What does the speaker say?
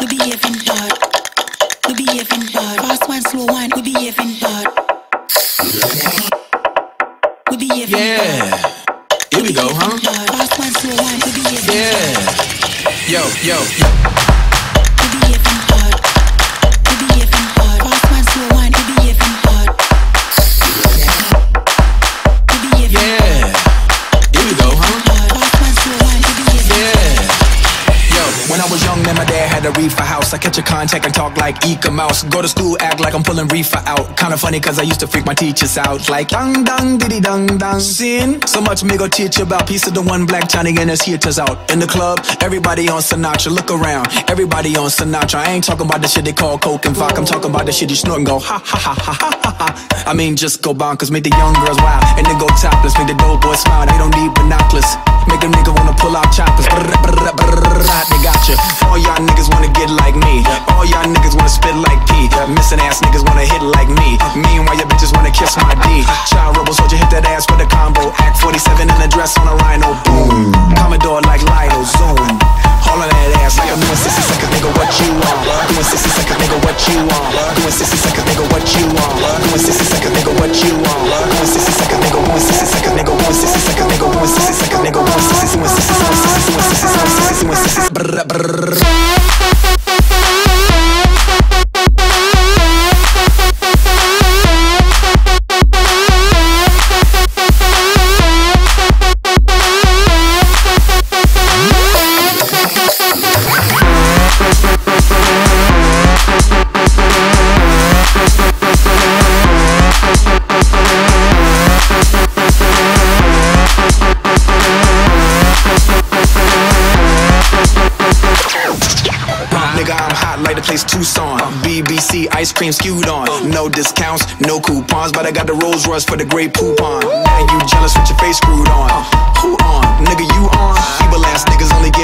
we behaving hard. We behaving hard. Fast one, slow one, we behaving hard. We behaving Yeah. hard. Here we go, huh? Fast one, slow one, we behaving Yeah. hard. Yo, yo, We had a reefer house. I catch a contact and talk like Eek-A-Mouse. Go to school, act like I'm pulling reefer out. Kinda funny, cause I used to freak my teachers out. Like, dang, dang, diddy, dang, dang. Sin. So much me go teach about. Piece of the one black Johnny and his heaters out. In the club, everybody on Sinatra. Look around, everybody on Sinatra. I ain't talking about the shit they call coke and vodka. I'm talking about the shit you snort and go ha ha ha ha ha ha. I mean, just go bonkers, make the young girls wild. And then go topless, make the dope boys smile. They don't need binoculars. Make them nigga wanna pull out choppers. Brr, brr, brr, brr, they got you. Wanna spit like P. Missing ass niggas wanna hit like me. Meanwhile, your bitches wanna kiss my D. Child rebel soldier hit that ass with a combo. Act 47 in a dress on a rhino. Boom. Commodore like Lionel. Zoom. All that ass like I'm doing 60 seconds, nigga, what you want? Doing 60 seconds, nigga, what you want? Doing 60 seconds, nigga, what you want? Doing 60 seconds, nigga, what you want? Doing 60 seconds, nigga, doing 60 seconds, nigga, doing 60 seconds, nigga, doing 60 seconds, nigga, doing 60, doing 60, doing 60, doing 60, doing 60, doing 60, brr, place Tucson. Uh, BBC ice cream skewed on. No discounts, no coupons, but I got the Rolls Royce for the Grey Poupon. Now you jealous with your face screwed on. Uh, who on? Nigga, you on? Feeble ass niggas only get